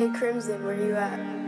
Hey Crimson, where you at?